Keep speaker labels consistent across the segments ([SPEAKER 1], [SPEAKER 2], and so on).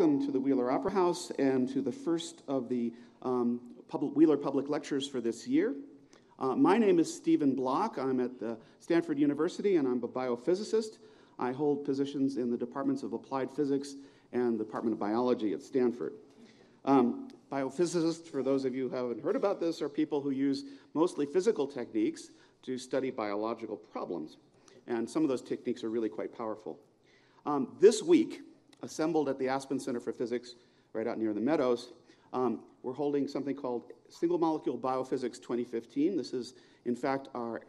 [SPEAKER 1] Welcome to the Wheeler Opera House and to the first of the um, public, Wheeler Public Lectures for this year. Uh, my name is Stephen Block. I'm at the Stanford University and I'm a biophysicist. I hold positions in the departments of applied physics and the Department of Biology at Stanford. Um, biophysicists, for those of you who haven't heard about this, are people who use mostly physical techniques to study biological problems. And some of those techniques are really quite powerful. Um, this week, assembled at the Aspen Center for Physics, right out near the Meadows, um, we're holding something called Single Molecule Biophysics 2015. This is, in fact, our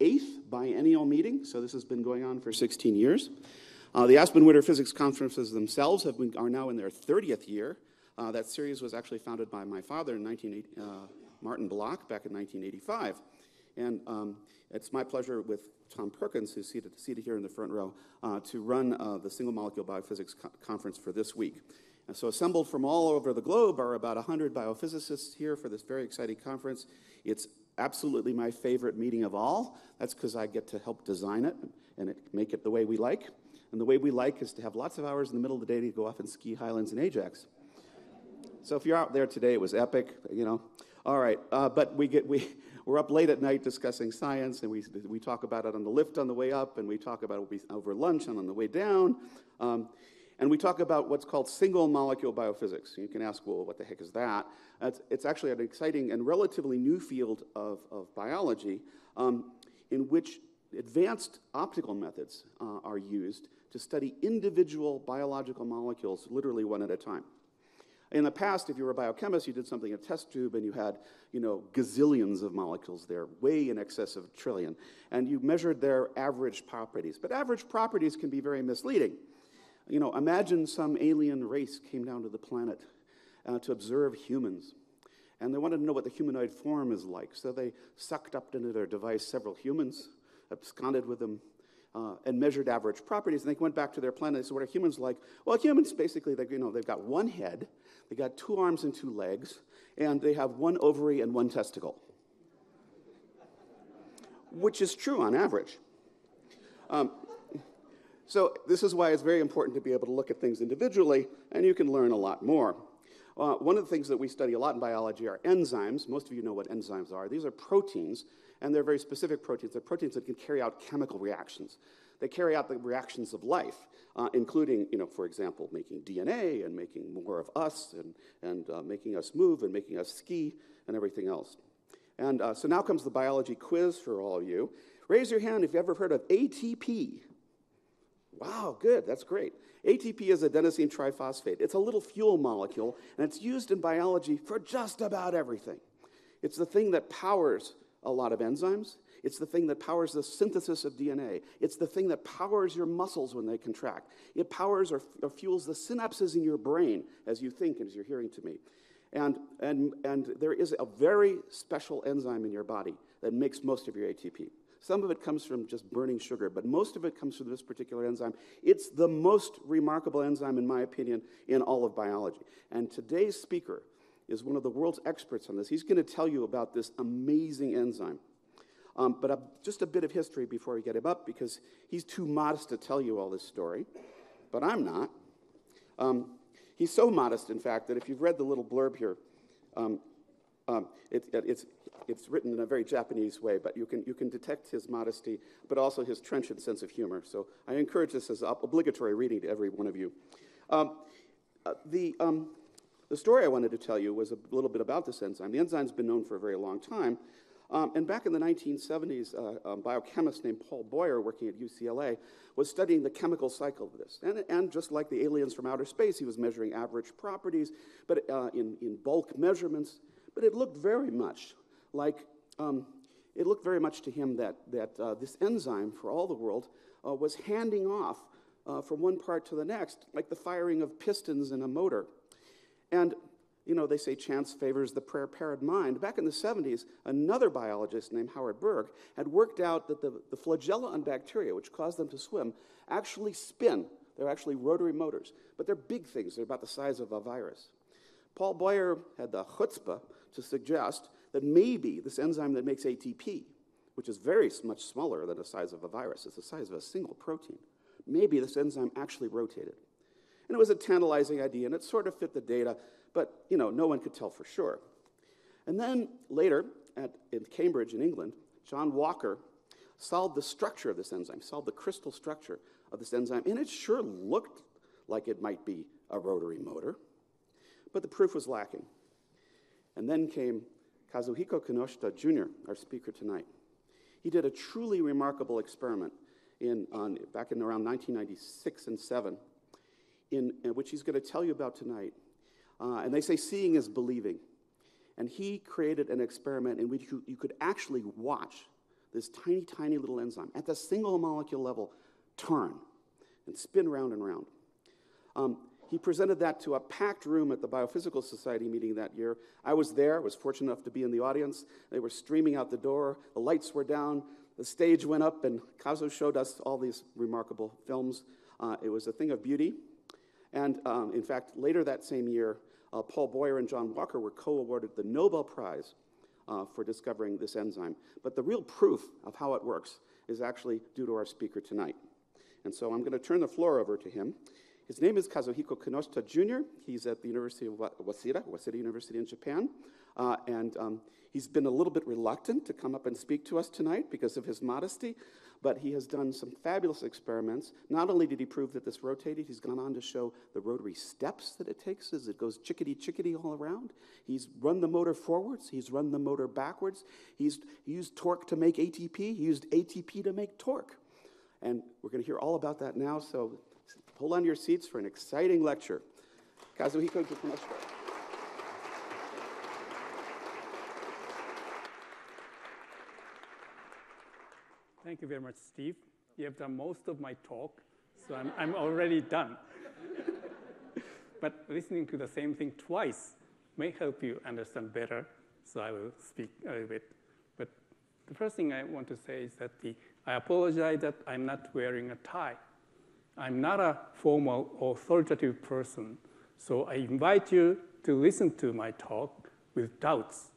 [SPEAKER 1] eighth biennial meeting, so this has been going on for 16 years. Uh, the Aspen Winter Physics Conferences themselves have been, are now in their 30th year. Uh, that series was actually founded by my father in 1980, uh, Martin Block back in 1985. And um, it's my pleasure with Tom Perkins, who's seated, seated here in the front row, uh, to run uh, the Single Molecule Biophysics co- Conference for this week. And so, assembled from all over the globe are about 100 biophysicists here for this very exciting conference. It's absolutely my favorite meeting of all. That's because I get to help design it and it, make it the way we like. And the way we like is to have lots of hours in the middle of the day to go off and ski highlands in Ajax. So if you're out there today, it was epic, you know. All right, uh, but we get we we're up late at night discussing science, and we we talk about it on the lift on the way up, and we talk about it over lunch and on the way down. Um, and we talk about what's called single molecule biophysics. You can ask, well, what the heck is that? It's, it's actually an exciting and relatively new field of, of biology um, in which advanced optical methods uh, are used to study individual biological molecules, literally one at a time. In the past, if you were a biochemist, you did something in a test tube and you had, you know, gazillions of molecules there, way in excess of a trillion, and you measured their average properties. But average properties can be very misleading. You know, imagine some alien race came down to the planet uh, to observe humans. And they wanted to know what the humanoid form is like. So they sucked up into their device several humans, absconded with them, uh, and measured average properties. And they went back to their planet. and said, what are humans like? Well, humans basically, they, you know, they've got one head, they got two arms and two legs, and they have one ovary and one testicle, which is true on average. Um, so, this is why it's very important to be able to look at things individually, and you can learn a lot more. Uh, one of the things that we study a lot in biology are enzymes. Most of you know what enzymes are. These are proteins, and they're very specific proteins. They're proteins that can carry out chemical reactions. They carry out the reactions of life, uh, including, you know, for example, making DNA and making more of us and, and uh, making us move and making us ski and everything else. And uh, so now comes the biology quiz for all of you. Raise your hand if you've ever heard of ATP. Wow, good, that's great. ATP is adenosine triphosphate. It's a little fuel molecule, and it's used in biology for just about everything. It's the thing that powers a lot of enzymes. It's the thing that powers the synthesis of DNA. It's the thing that powers your muscles when they contract. It powers or, or fuels the synapses in your brain as you think and as you're hearing to me. And, and, and there is a very special enzyme in your body that makes most of your ATP. Some of it comes from just burning sugar, but most of it comes from this particular enzyme. It's the most remarkable enzyme, in my opinion, in all of biology. And today's speaker is one of the world's experts on this. He's going to tell you about this amazing enzyme. Um, but uh, just a bit of history before we get him up, because he's too modest to tell you all this story, but I'm not. Um, he's so modest, in fact, that if you've read the little blurb here, um, um, it, it, it's, it's written in a very Japanese way, but you can, you can detect his modesty, but also his trenchant sense of humor. So I encourage this as obligatory reading to every one of you. Um, uh, the, um, the story I wanted to tell you was a little bit about this enzyme. The enzyme's been known for a very long time. Um, and back in the 1970s, uh, a biochemist named Paul Boyer, working at UCLA, was studying the chemical cycle of this. And, and just like the aliens from outer space, he was measuring average properties, but uh, in, in bulk measurements but it looked very much like, um, it looked very much to him that, that uh, this enzyme for all the world uh, was handing off uh, from one part to the next, like the firing of pistons in a motor. And, you know, they say chance favors the prepared mind. Back in the 70s, another biologist named Howard Berg had worked out that the, the flagella on bacteria, which cause them to swim, actually spin. They're actually rotary motors, but they're big things. They're about the size of a virus. Paul Boyer had the chutzpah to suggest that maybe this enzyme that makes ATP, which is very much smaller than the size of a virus, it's the size of a single protein, maybe this enzyme actually rotated. And it was a tantalizing idea, and it sort of fit the data, but you know, no one could tell for sure. And then later, at, in Cambridge in England, John Walker solved the structure of this enzyme, solved the crystal structure of this enzyme, and it sure looked like it might be a rotary motor, but the proof was lacking. And then came Kazuhiko Kinosita Jr., our speaker tonight. He did a truly remarkable experiment in, on, back in around 1996 and 7, in, in which he's going to tell you about tonight. Uh, and they say seeing is believing. And he created an experiment in which you, you could actually watch this tiny, tiny little enzyme at the single molecule level turn and spin round and round. Um, he presented that to a packed room at the Biophysical Society meeting that year. I was there, I was fortunate enough to be in the audience. They were streaming out the door, the lights were down, the stage went up, and Kazu showed us all these remarkable films. Uh, it was a thing of beauty. And um, in fact, later that same year, uh, Paul Boyer and John Walker were co awarded the Nobel Prize uh, for discovering this enzyme. But the real proof of how it works is actually due to our speaker tonight. And so I'm going to turn the floor over to him. His name is Kazuhiko Kinosita Jr. He's at the University of Waseda, Waseda University in Japan. Uh, and um, he's been a little bit reluctant to come up and speak to us tonight because of his modesty, but he has done some fabulous experiments. Not only did he prove that this rotated, he's gone on to show the rotary steps that it takes as it goes chickadee chickadee all around. He's run the motor forwards, he's run the motor backwards, he's used torque to make ATP, he used ATP to make torque. And we're going to hear all about that now, so Hold on to your seats for an exciting lecture. Kazuhiko.
[SPEAKER 2] Thank you very much, Steve. You have done most of my talk, so I'm, I'm already done. but listening to the same thing twice may help you understand better, so I will speak a little bit. But the first thing I want to say is that the, I apologize that I'm not wearing a tie. I'm not a formal authoritative person, so I invite you to listen to my talk with doubts.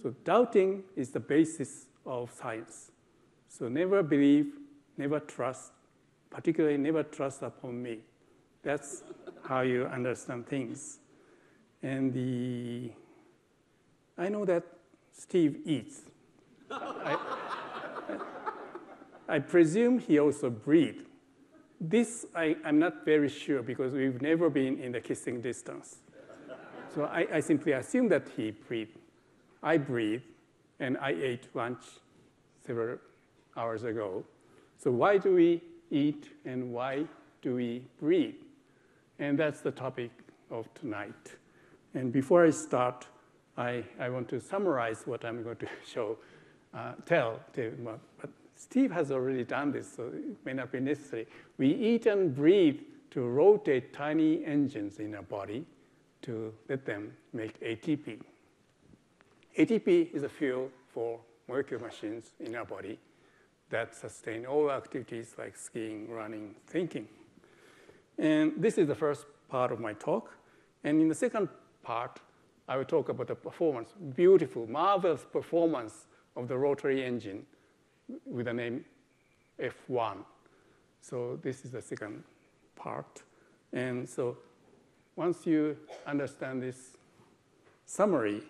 [SPEAKER 2] So doubting is the basis of science. So never believe, never trust, particularly never trust upon me. That's how you understand things. And the, I know that Steve eats. I, I presume he also breathes. This I, am not very sure because we've never been in the kissing distance. so I, I simply assume that he breathed. I breathe, and I ate lunch several hours ago. So why do we eat and why do we breathe? And that's the topic of tonight. And before I start, I, I want to summarize what I'm going to show, uh, tell, but Steve has already done this, so it may not be necessary. We eat and breathe to rotate tiny engines in our body to let them make ATP. ATP is a fuel for molecular machines in our body that sustain all activities like skiing, running, thinking. And this is the first part of my talk. And in the second part, I will talk about the performance, beautiful, marvelous performance of the rotary engine with the name F1. So this is the second part. And so once you understand this summary,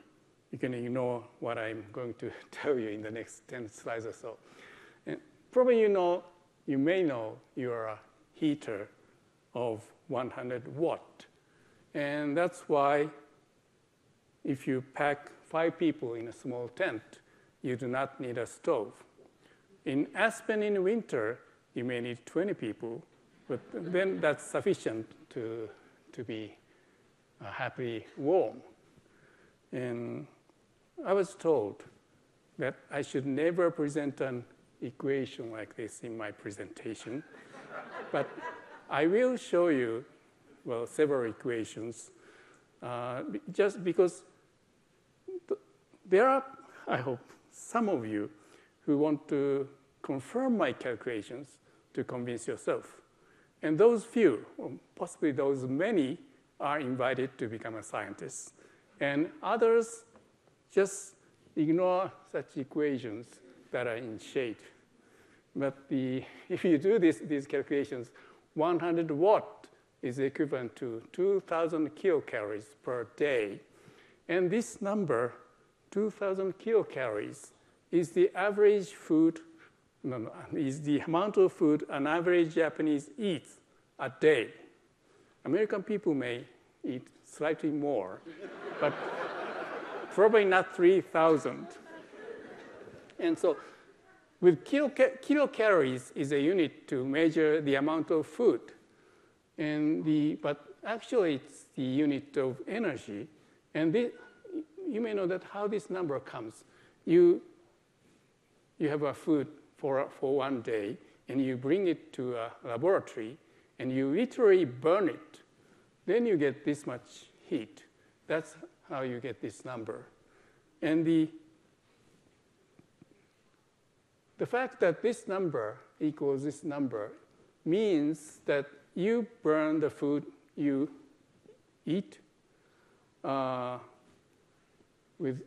[SPEAKER 2] you can ignore what I'm going to tell you in the next 10 slides or so. Probably you know, you may know you're a heater of 100 watt. And that's why if you pack five people in a small tent, you do not need a stove. In Aspen in winter, you may need 20 people, but then that's sufficient to, to be uh, happily warm. And I was told that I should never present an equation like this in my presentation, but I will show you, well, several equations, uh, just because th there are, I hope, some of you who want to confirm my calculations to convince yourself. And those few, or possibly those many, are invited to become a scientist. And others just ignore such equations that are in shade. But the, if you do this, these calculations, 100 watt is equivalent to 2,000 kilocalories per day. And this number, 2,000 kilocalories, is the average food, no, no, is the amount of food an average Japanese eats a day. American people may eat slightly more, but probably not 3,000. And so with kilocalories is a unit to measure the amount of food. And the, but actually it's the unit of energy. And this, you may know that how this number comes. You, you have a food for, for one day, and you bring it to a laboratory, and you literally burn it. Then you get this much heat. That's how you get this number. And the the fact that this number equals this number means that you burn the food you eat uh, with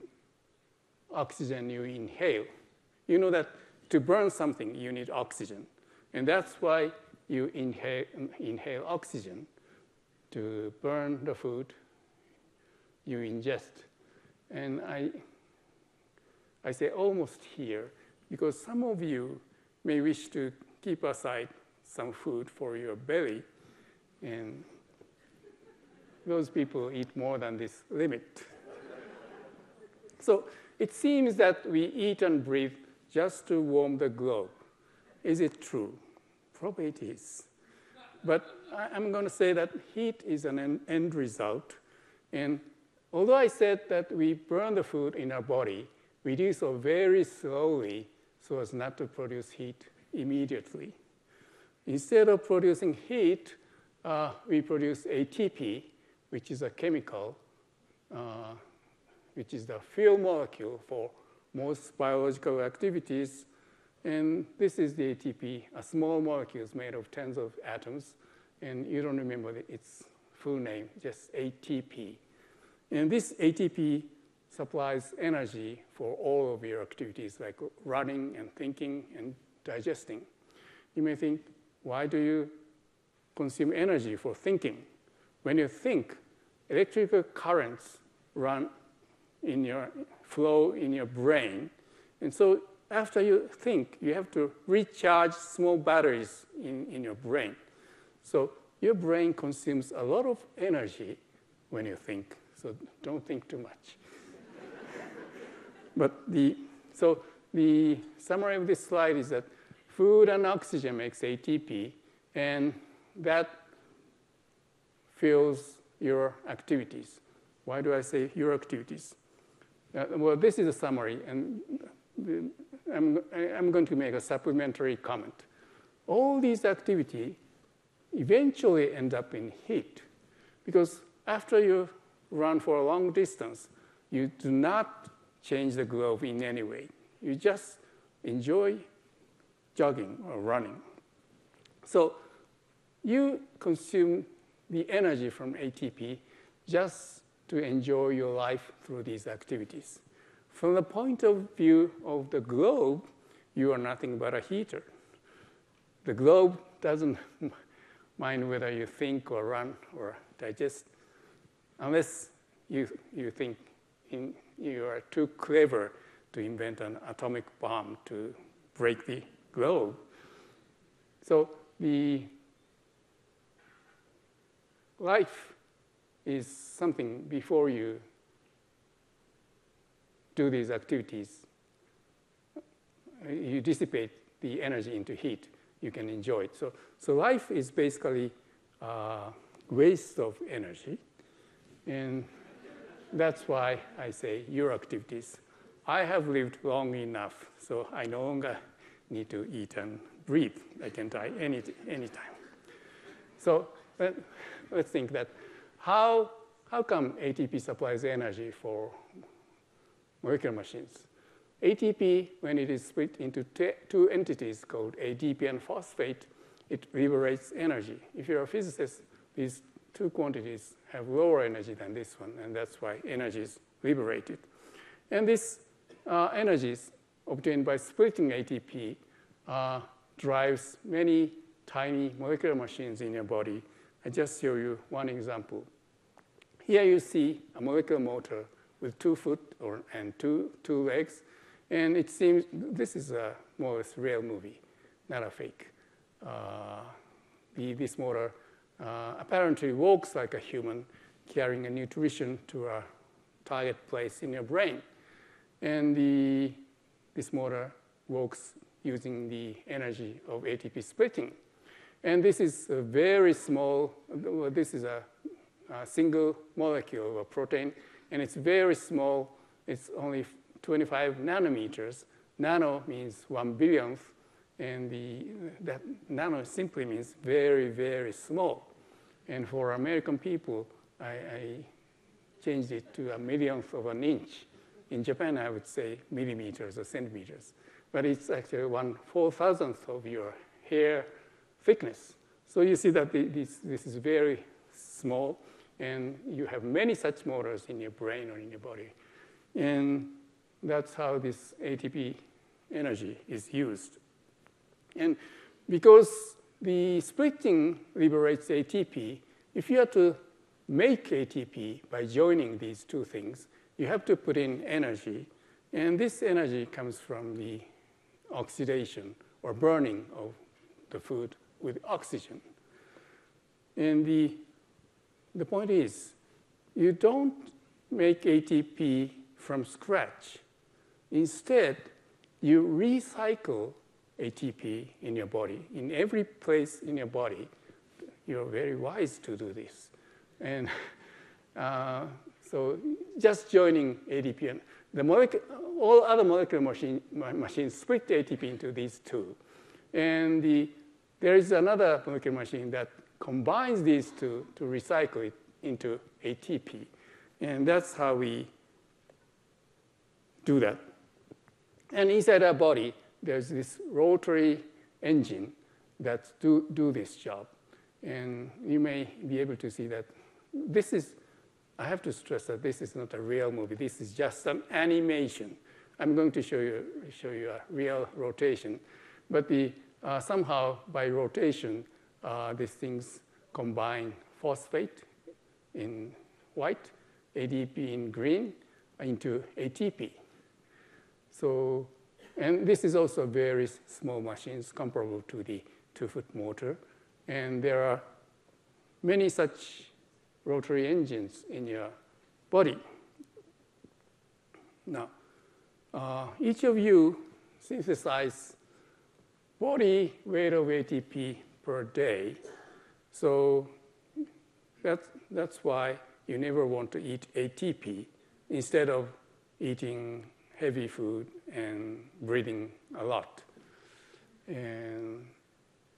[SPEAKER 2] oxygen you inhale. You know that to burn something, you need oxygen. And that's why you inhale, inhale oxygen to burn the food you ingest. And I, I say almost here because some of you may wish to keep aside some food for your belly, and those people eat more than this limit. so it seems that we eat and breathe just to warm the globe. Is it true? Probably it is. But I'm going to say that heat is an end result. And although I said that we burn the food in our body, we do so very slowly so as not to produce heat immediately. Instead of producing heat, uh, we produce ATP, which is a chemical, uh, which is the fuel molecule for most biological activities. And this is the ATP, a small molecule made of tens of atoms. And you don't remember its full name, just ATP. And this ATP supplies energy for all of your activities like running and thinking and digesting. You may think, why do you consume energy for thinking? When you think, electrical currents run in your flow in your brain. And so after you think, you have to recharge small batteries in, in your brain. So your brain consumes a lot of energy when you think. So don't think too much. But the, so the summary of this slide is that food and oxygen makes ATP, and that fuels your activities. Why do I say your activities? Uh, well, this is a summary, and I'm, I'm going to make a supplementary comment. All these activity eventually end up in heat, because after you run for a long distance, you do not change the globe in any way. You just enjoy jogging or running. So you consume the energy from ATP just to enjoy your life through these activities. From the point of view of the globe, you are nothing but a heater. The globe doesn't mind whether you think or run or digest, unless you, you think in you are too clever to invent an atomic bomb to break the globe. So the life is something before you do these activities. You dissipate the energy into heat. You can enjoy it. So, so life is basically a waste of energy. And that's why I say your activities. I have lived long enough, so I no longer need to eat and breathe. I can die any anytime. So let, us think that how, how come ATP supplies energy for molecular machines? ATP, when it is split into two entities called ADP and phosphate, it liberates energy. If you're a physicist, these two quantities have lower energy than this one, and that's why energy is liberated. And this uh, energies obtained by splitting ATP uh, drives many tiny molecular machines in your body I just show you one example. Here you see a molecular motor with two foot or, and two, two legs. And it seems this is a more or less real movie, not a fake. Uh, this motor uh, apparently walks like a human, carrying a nutrition to a target place in your brain. And the, this motor works using the energy of ATP splitting. And this is a very small, this is a, a, single molecule of a protein, and it's very small. It's only 25 nanometers. Nano means one billionth, and the, that nano simply means very, very small. And for American people, I, I changed it to a millionth of an inch. In Japan, I would say millimeters or centimeters. But it's actually one four thousandth of your hair thickness. So you see that this, this is very small, and you have many such motors in your brain or in your body. And that's how this ATP energy is used. And because the splitting liberates ATP, if you are to make ATP by joining these two things, you have to put in energy. And this energy comes from the oxidation or burning of the food with oxygen. And the, the point is, you don't make ATP from scratch. Instead, you recycle ATP in your body. In every place in your body, you're very wise to do this. And uh, so just joining ATP, and the molecule, all other molecular machine, machines split ATP into these two. And the, there is another molecular machine that combines these two to recycle it into ATP. And that's how we do that. And inside our body, there's this rotary engine that do, do this job. And you may be able to see that this is, I have to stress that this is not a real movie. This is just some animation. I'm going to show you, show you a real rotation. But the, uh, somehow, by rotation, uh, these things combine phosphate in white, ADP in green, into ATP. So, and this is also very small machines comparable to the two-foot motor. And there are many such rotary engines in your body. Now, uh, each of you synthesize body weight of ATP per day. So that's, that's why you never want to eat ATP instead of eating heavy food and breathing a lot. And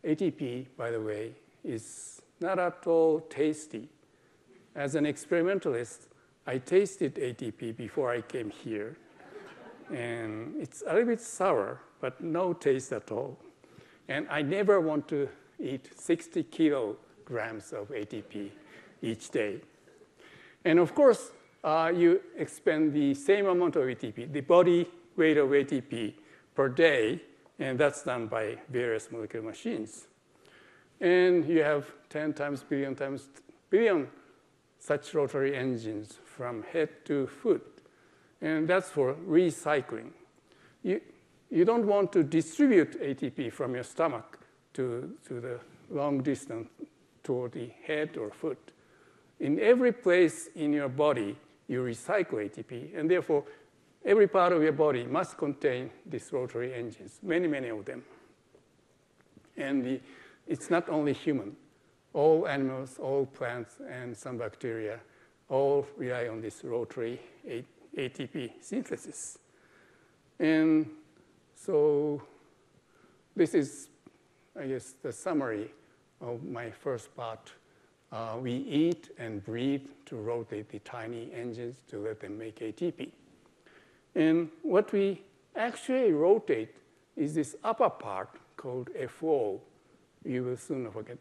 [SPEAKER 2] ATP, by the way, is not at all tasty. As an experimentalist, I tasted ATP before I came here. and it's a little bit sour, but no taste at all. And I never want to eat 60 kilograms of ATP each day. And of course, uh, you expend the same amount of ATP, the body weight of ATP per day, and that's done by various molecular machines. And you have 10 times billion times billion such rotary engines from head to foot. And that's for recycling. You, you don't want to distribute ATP from your stomach to, to the long distance toward the head or foot. In every place in your body, you recycle ATP, and therefore, every part of your body must contain these rotary engines, many, many of them. And the, it's not only human. All animals, all plants, and some bacteria all rely on this rotary ATP synthesis. And so this is, I guess, the summary of my first part uh, we eat and breathe to rotate the tiny engines to let them make ATP. And what we actually rotate is this upper part called FO. You will soon forget,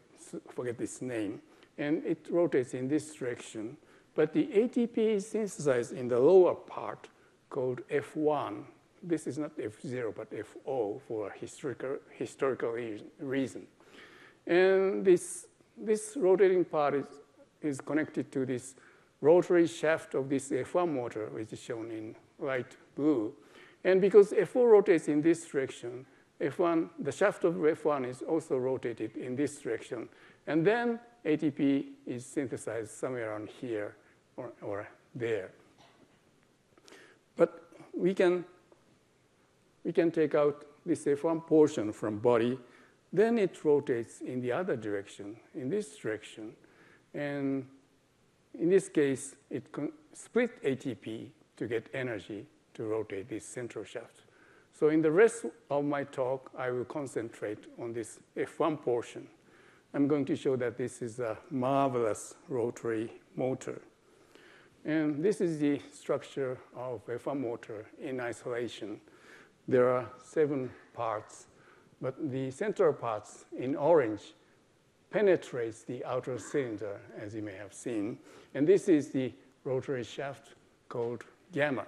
[SPEAKER 2] forget this name. And it rotates in this direction. But the ATP is synthesized in the lower part called F1. This is not F0, but FO for a historical, historical reason. And this this rotating part is, is connected to this rotary shaft of this F1 motor, which is shown in light blue. And because FO rotates in this direction, F1, the shaft of F1 is also rotated in this direction. And then ATP is synthesized somewhere around here or, or there. But we can, we can take out this F1 portion from body, then it rotates in the other direction, in this direction. And in this case, it split ATP to get energy to rotate this central shaft. So in the rest of my talk, I will concentrate on this F1 portion. I'm going to show that this is a marvelous rotary motor. And this is the structure of F1 motor in isolation. There are seven parts, but the central parts in orange penetrates the outer cylinder, as you may have seen. And this is the rotary shaft called gamma.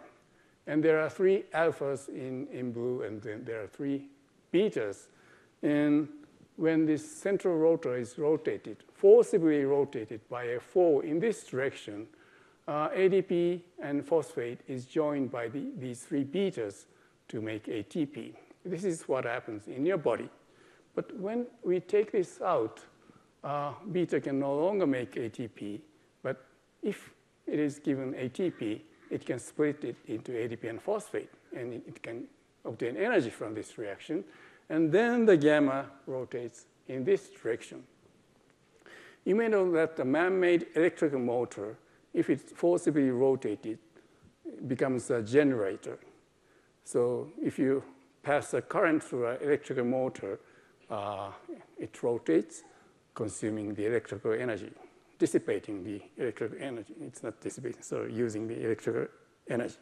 [SPEAKER 2] And there are three alphas in, in blue, and then there are three betas. And when this central rotor is rotated, forcibly rotated by a four in this direction, uh, ADP and phosphate is joined by the, these three betas to make ATP. This is what happens in your body. But when we take this out, uh, beta can no longer make ATP, but if it is given ATP, it can split it into ADP and phosphate, and it can obtain energy from this reaction. And then the gamma rotates in this direction. You may know that the man-made electrical motor, if it's forcibly rotated, becomes a generator. So if you pass a current through an electrical motor, uh, it rotates, consuming the electrical energy dissipating the electrical energy. It's not dissipating, so using the electrical energy.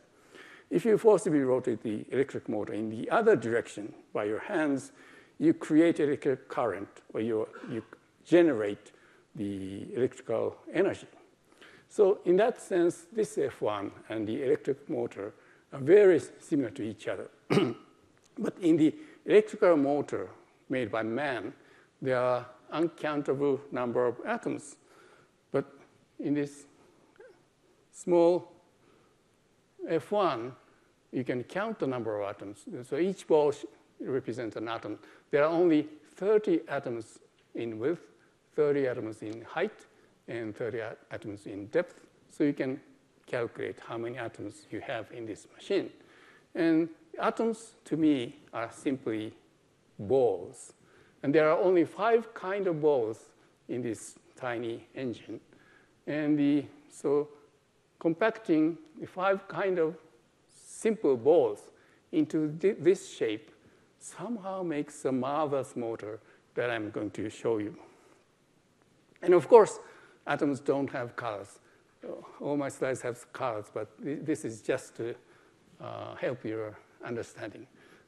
[SPEAKER 2] If you forcibly rotate the electric motor in the other direction by your hands, you create electric current or you, you generate the electrical energy. So in that sense, this F1 and the electric motor are very similar to each other. but in the electrical motor made by man, there are uncountable number of atoms in this small F1, you can count the number of atoms. So each ball represents an atom. There are only 30 atoms in width, 30 atoms in height, and 30 atoms in depth. So you can calculate how many atoms you have in this machine. And atoms, to me, are simply balls. And there are only five kind of balls in this tiny engine. And the, so compacting the five kind of simple balls into this shape somehow makes a marvelous motor that I'm going to show you. And of course, atoms don't have colors. All my slides have colors, but this is just to uh, help your understanding.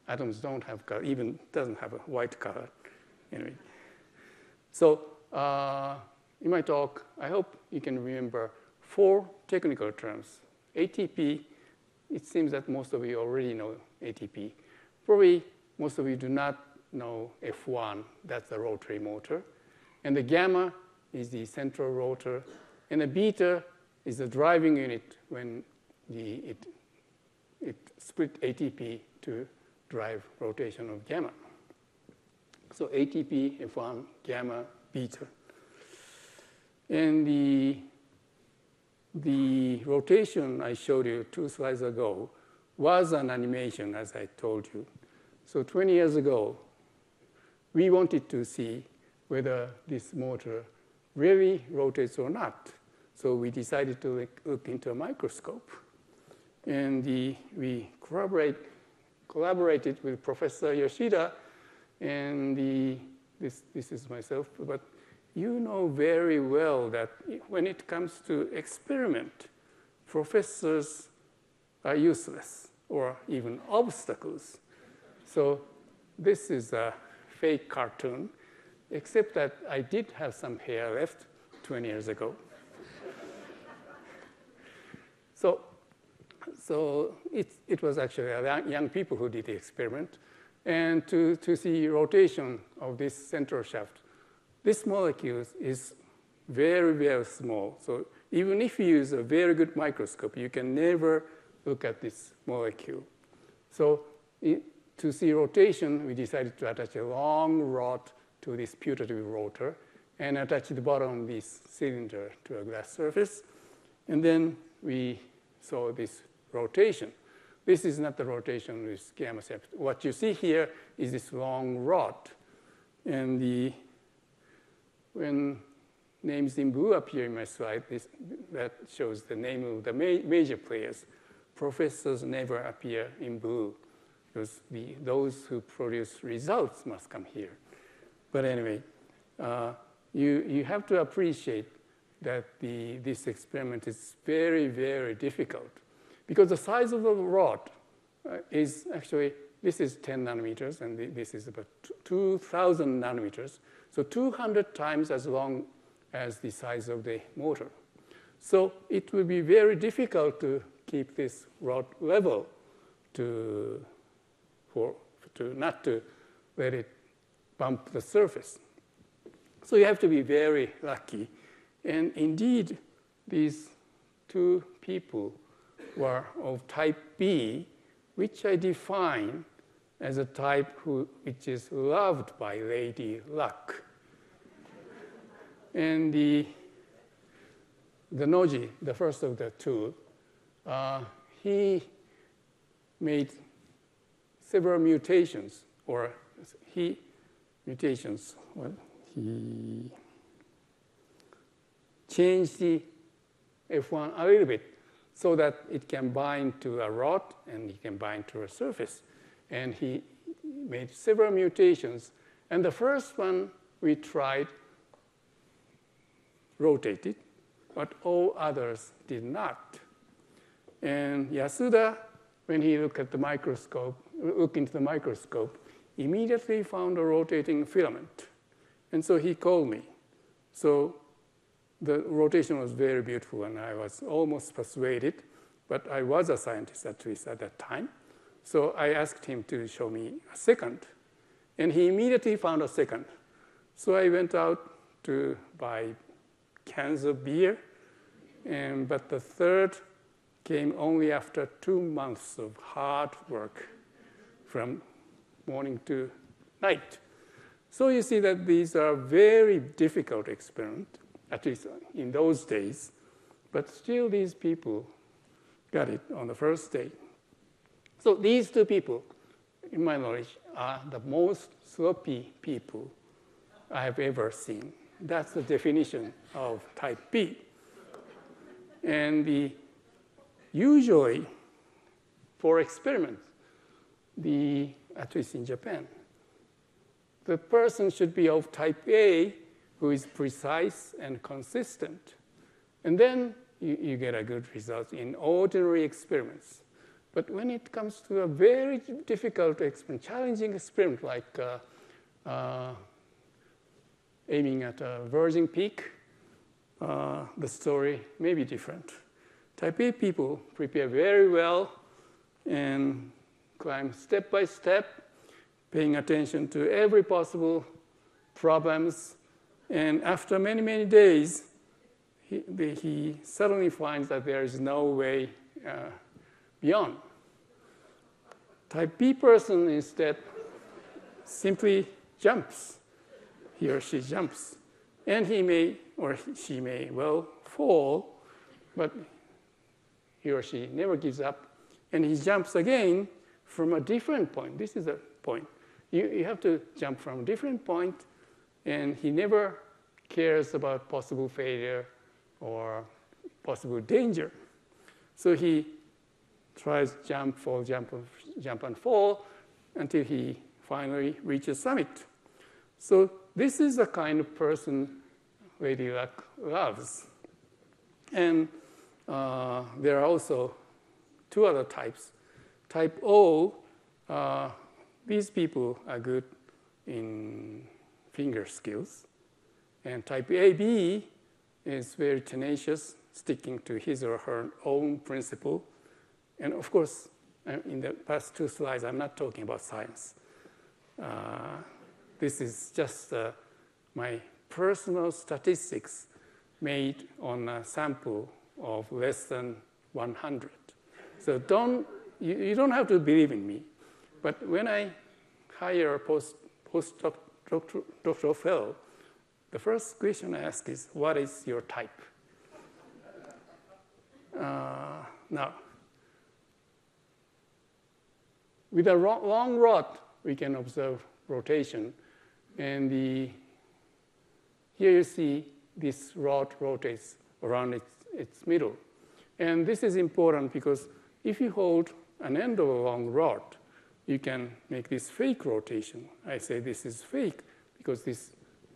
[SPEAKER 2] Atoms don't have color, even doesn't have a white color. Anyway, so uh, in my talk, I hope you can remember four technical terms. ATP, it seems that most of you already know ATP. Probably most of you do not know F1, that's the rotary motor. And the gamma is the central rotor. And the beta is the driving unit when the, it, it split ATP to drive rotation of gamma. So ATP, F1, gamma, beta. And the, the rotation I showed you two slides ago was an animation, as I told you. So 20 years ago, we wanted to see whether this motor really rotates or not. So we decided to look, into a microscope. And the, we collaborate, collaborated with Professor Yoshida, and the, this, this is myself, but you know very well that when it comes to experiment, professors are useless or even obstacles. So this is a fake cartoon, except that I did have some hair left 20 years ago. so so it, it was actually young people who did the experiment. And to, to see rotation of this central shaft this molecule is very, very small. So even if you use a very good microscope, you can never look at this molecule. So it, to see rotation, we decided to attach a long rod to this putative rotor and attach the bottom of this cylinder to a glass surface. And then we saw this rotation. This is not the rotation with gamma separator. What you see here is this long rod. And the, when names in blue appear in my slide, this, that shows the name of the ma major players. Professors never appear in blue because the, those who produce results must come here. But anyway, uh, you, you have to appreciate that the, this experiment is very, very difficult because the size of the rod uh, is actually, this is 10 nanometers and this is about 2,000 nanometers. So 200 times as long as the size of the motor. So it will be very difficult to keep this rod level to, for, to not to let it bump the surface. So you have to be very lucky. And indeed, these two people were of type B, which I define as a type who, which is loved by Lady Luck. And the, the Noji, the first of the two, uh, he made several mutations, or he mutations. Well, he changed the F1 a little bit so that it can bind to a rod and it can bind to a surface. And he made several mutations. And the first one we tried rotated, but all others did not. And Yasuda, when he looked at the microscope, looked into the microscope, immediately found a rotating filament. And so he called me. So the rotation was very beautiful, and I was almost persuaded, but I was a scientist at least at that time. So I asked him to show me a second, and he immediately found a second. So I went out to buy cans of beer, and, but the third came only after two months of hard work from morning to night. So you see that these are very difficult experiments, at least in those days, but still these people got it on the first day. So these two people, in my knowledge, are the most sloppy people I have ever seen. That's the definition of type B. And the, usually, for experiments, the, at least in Japan, the person should be of type A who is precise and consistent. And then you, you get a good result in ordinary experiments. But when it comes to a very difficult experiment, challenging experiment like uh, uh, aiming at a virgin peak, uh, the story may be different. Type A people prepare very well and climb step by step, paying attention to every possible problems. And after many, many days, he, he suddenly finds that there is no way uh, beyond. Type B person instead simply jumps he or she jumps. And he may or she may well fall, but he or she never gives up. And he jumps again from a different point. This is a point. You, you have to jump from a different point, and he never cares about possible failure or possible danger. So he tries jump, fall, jump, jump, and fall until he finally reaches summit. So this is the kind of person Lady Luck loves. And uh, there are also two other types. Type O, uh, these people are good in finger skills. And type AB is very tenacious, sticking to his or her own principle. And of course, uh, in the past two slides, I'm not talking about science. Uh, this is just uh, my personal statistics made on a sample of less than 100. So don't, you, you don't have to believe in me. But when I hire a post, postdoctoral fellow, the first question I ask is, what is your type? Uh, now, with a long rod, we can observe rotation. And the, here you see this rod rotates around its, its middle. And this is important because if you hold an end of a long rod, you can make this fake rotation. I say this is fake because this,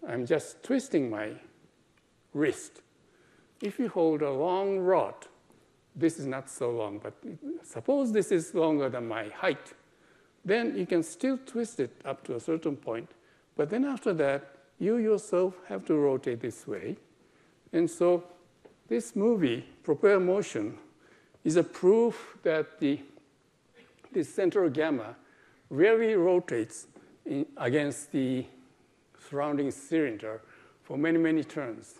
[SPEAKER 2] I'm just twisting my wrist. If you hold a long rod, this is not so long, but suppose this is longer than my height, then you can still twist it up to a certain point. But then after that, you yourself have to rotate this way. And so this movie, Propel Motion, is a proof that the, the central gamma really rotates in, against the surrounding cylinder for many, many turns.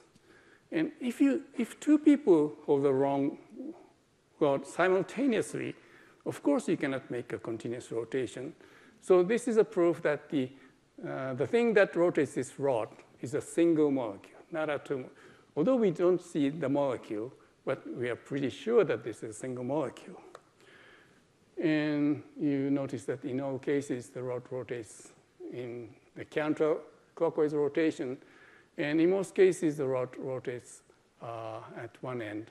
[SPEAKER 2] And if, you, if two people hold the wrong rod simultaneously, of course you cannot make a continuous rotation. So this is a proof that the, uh, the thing that rotates this rod is a single molecule, not a two. Although we don't see the molecule, but we are pretty sure that this is a single molecule. And you notice that in all cases, the rod rotates in the counterclockwise rotation. And in most cases, the rod rotates uh, at one end.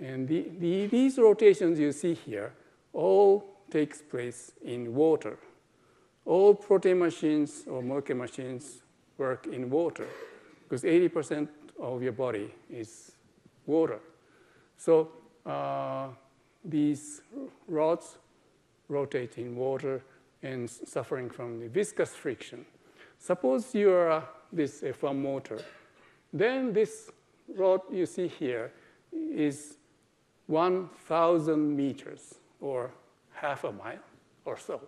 [SPEAKER 2] And the, the, these rotations you see here all takes place in water. All protein machines or molecular machines work in water because 80% of your body is water. So uh, these rods rotate in water and suffering from the viscous friction. Suppose you are uh, this F1 motor. Then this rod you see here is 1,000 meters or half a mile or so.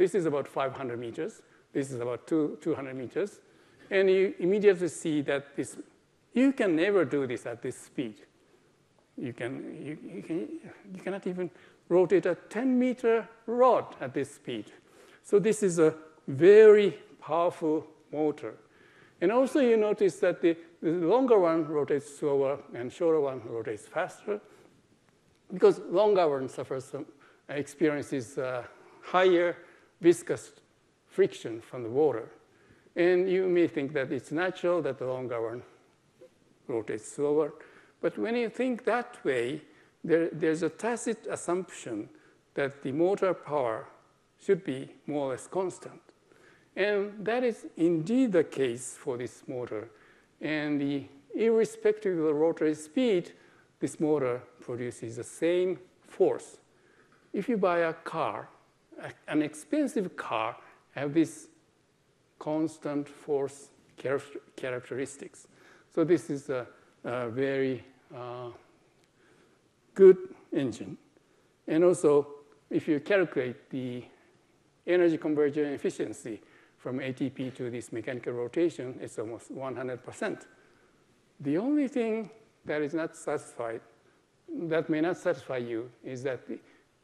[SPEAKER 2] This is about 500 meters. This is about two, 200 meters. And you immediately see that this, you can never do this at this speed. You, can, you, you, can, you cannot even rotate a 10 meter rod at this speed. So this is a very powerful motor. And also you notice that the, the longer one rotates slower and shorter one rotates faster because longer one suffers some, experiences uh, higher viscous friction from the water. And you may think that it's natural that the longer one rotates slower. But when you think that way, there, there's a tacit assumption that the motor power should be more or less constant. And that is indeed the case for this motor. And the, irrespective of the rotary speed, this motor produces the same force. If you buy a car, an expensive car have this constant force characteristics. So this is a, a very uh, good engine. And also, if you calculate the energy conversion efficiency from ATP to this mechanical rotation, it's almost 100%. The only thing that is not satisfied, that may not satisfy you, is that the,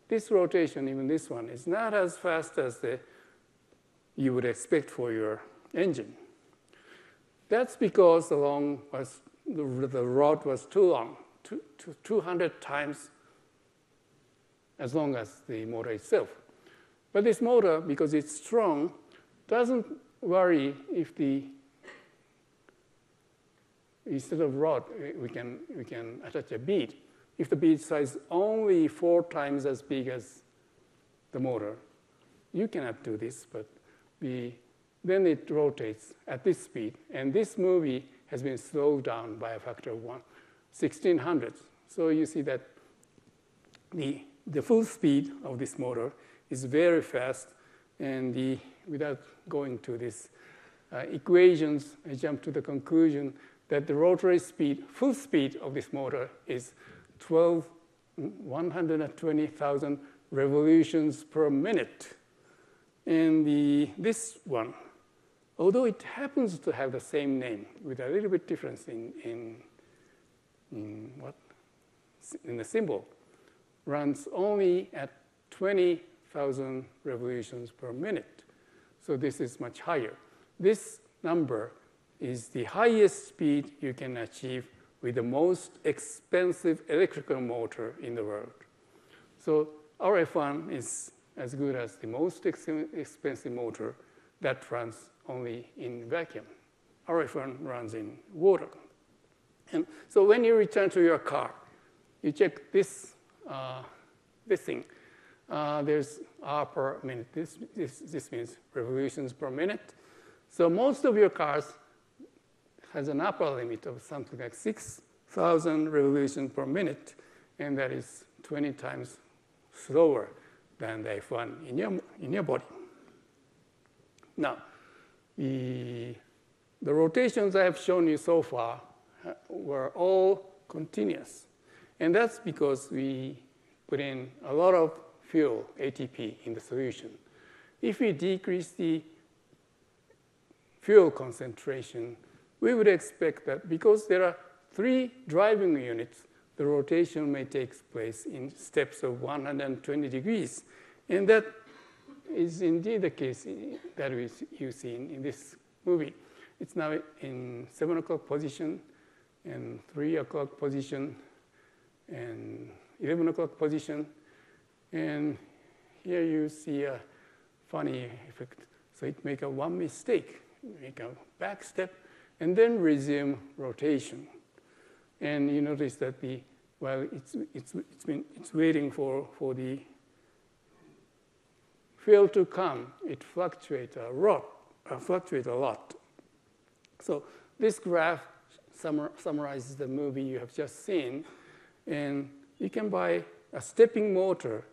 [SPEAKER 2] this rotation, even this one, is not as fast as the, you would expect for your engine. That's because the, long was, the, the rod was too long, two, 200 times as long as the motor itself. But this motor, because it's strong, doesn't worry if the instead of rod, we can, we can attach a bead. If the bead size is only four times as big as the motor, you cannot do this, but the, then it rotates at this speed. And this movie has been slowed down by a factor of one, 1600. So you see that the, the full speed of this motor is very fast. And the, without going to these uh, equations, I jump to the conclusion that the rotary speed, full speed of this motor is 12, 120,000 revolutions per minute. And the, this one although it happens to have the same name with a little bit difference in, in, in what in the symbol, runs only at 20,000 revolutions per minute. So this is much higher. This number is the highest speed you can achieve with the most expensive electrical motor in the world. So our F1 is as good as the most expensive motor that runs only in vacuum. Our F1 runs in water. And so when you return to your car, you check this, uh, this thing. Uh, there's R per minute. This, this, this means revolutions per minute. So most of your cars has an upper limit of something like 6,000 revolutions per minute, and that is 20 times slower than the F1 in your, in your body. Now, the, the rotations I have shown you so far uh, were all continuous. And that's because we put in a lot of fuel, ATP, in the solution. If we decrease the fuel concentration, we would expect that because there are three driving units, the rotation may take place in steps of 120 degrees. And that is indeed the case that we, you see in, in this movie. It's now in 7 o'clock position and 3 o'clock position and 11 o'clock position. And here you see a funny effect. So it make a one mistake, make a back step, and then resume rotation. And you notice that the, well, it's, it's, it's, been, it's waiting for, for the field to come, it fluctuates a lot, uh, fluctuates a lot. So this graph summar, summarizes the movie you have just seen, and you can buy a stepping motor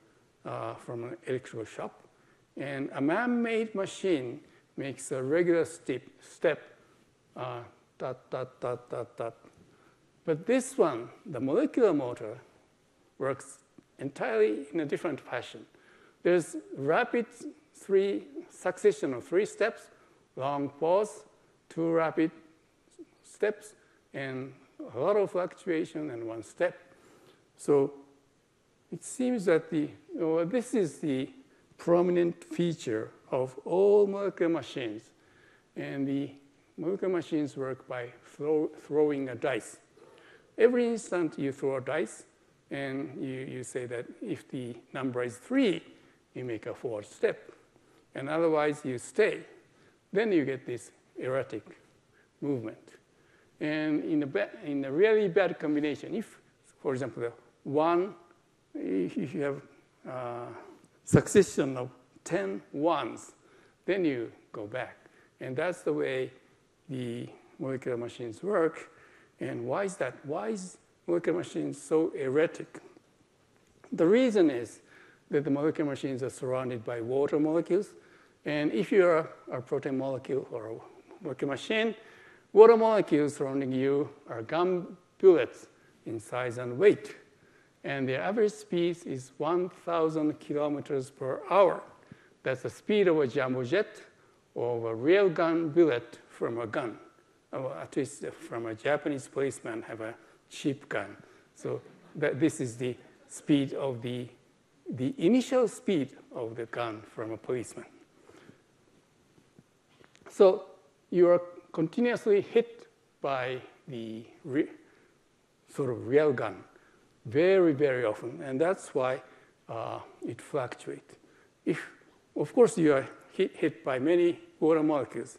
[SPEAKER 2] uh, from an electrical shop, and a man-made machine makes a regular step, step uh, dot, dot, dot, dot, dot. But this one, the molecular motor, works entirely in a different fashion. There's rapid three succession of three steps, long pause, two rapid steps, and a lot of fluctuation and one step. So it seems that the, well, this is the prominent feature of all molecular machines. And the molecular machines work by throw, throwing a dice. Every instant you throw a dice, and you, you say that if the number is three, you make a forward step. And otherwise, you stay. Then you get this erratic movement. And in a, in a really bad combination, if, for example, one, if you have a succession of 10 ones, then you go back. And that's the way the molecular machines work. And why is that? Why is molecular machines so erratic? The reason is that the molecular machines are surrounded by water molecules. And if you're a protein molecule or a molecular machine, water molecules surrounding you are gum bullets in size and weight. And the average speed is 1,000 kilometers per hour. That's the speed of a jumbo jet or a real gun bullet from a gun. Or at least from a Japanese policeman have a cheap gun. So that this is the speed of the the initial speed of the gun from a policeman. So you are continuously hit by the sort of real gun very, very often, and that's why uh, it fluctuates. If, of course, you are hit, hit by many water molecules,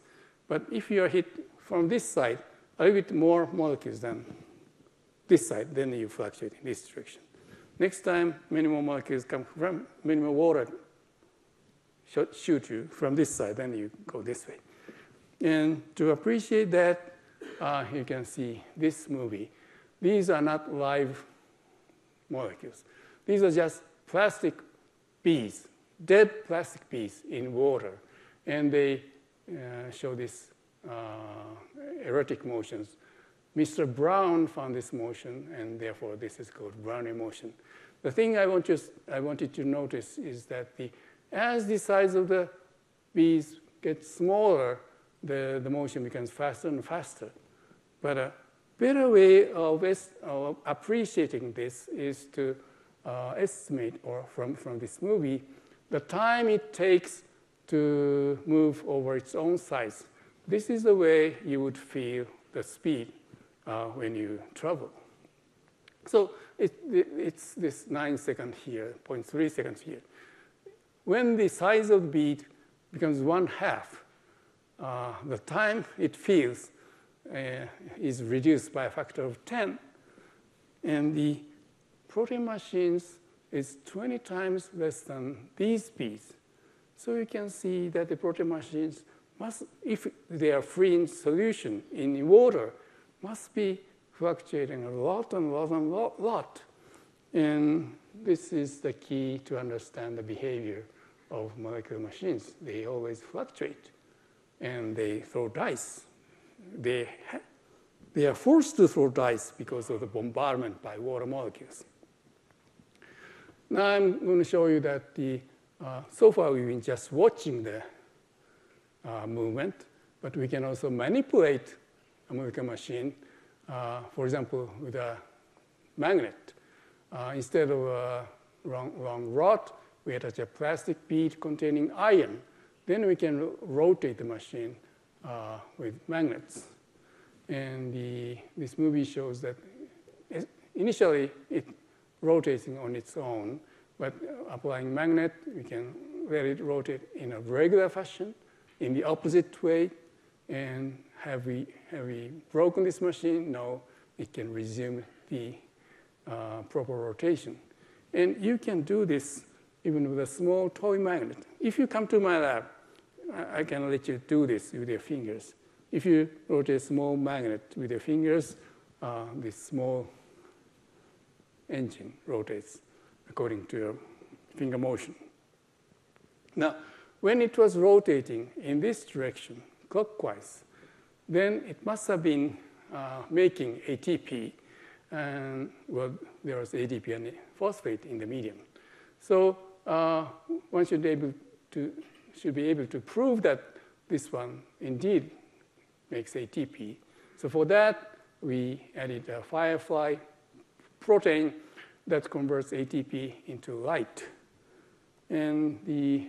[SPEAKER 2] but if you are hit from this side, a little bit more molecules than this side, then you fluctuate in this direction. Next time, many more molecules come from, many more water shoot you from this side, then you go this way. And to appreciate that, uh, you can see this movie. These are not live molecules. These are just plastic beads, dead plastic beads in water. And they uh, show these uh, erratic motions Mr. Brown found this motion, and therefore this is called Brownian motion. The thing I, want you, I wanted to notice is that the, as the size of the bees gets smaller, the, the motion becomes faster and faster. But a better way of, of appreciating this is to uh, estimate, or from, from this movie, the time it takes to move over its own size. This is the way you would feel the speed uh, when you travel. So it, it, it's this 9 second here, 0.3 seconds here. When the size of the bead becomes one half, uh, the time it feels uh, is reduced by a factor of 10, and the protein machines is 20 times less than these beads. So you can see that the protein machines must, if they are free in solution in water, must be fluctuating a lot and lot and lot, lot. And this is the key to understand the behavior of molecular machines. They always fluctuate and they throw dice. They, they are forced to throw dice because of the bombardment by water molecules. Now I'm going to show you that the, uh, so far we've been just watching the uh, movement, but we can also manipulate a molecular machine, uh, for example, with a magnet. Uh, instead of a long, long rod, we attach a plastic bead containing iron. Then we can rotate the machine uh, with magnets. And the, this movie shows that initially it rotating on its own, but applying magnet, we can let it rotate in a regular fashion, in the opposite way, and have we, have we broken this machine? No, it can resume the uh, proper rotation. And you can do this even with a small toy magnet. If you come to my lab, I, I can let you do this with your fingers. If you rotate a small magnet with your fingers, uh, this small engine rotates according to your finger motion. Now, when it was rotating in this direction, clockwise, then it must have been uh, making ATP, and well, there was ADP and phosphate in the medium. So uh, one should able to, should be able to prove that this one indeed makes ATP. So for that, we added a firefly protein that converts ATP into light. And the,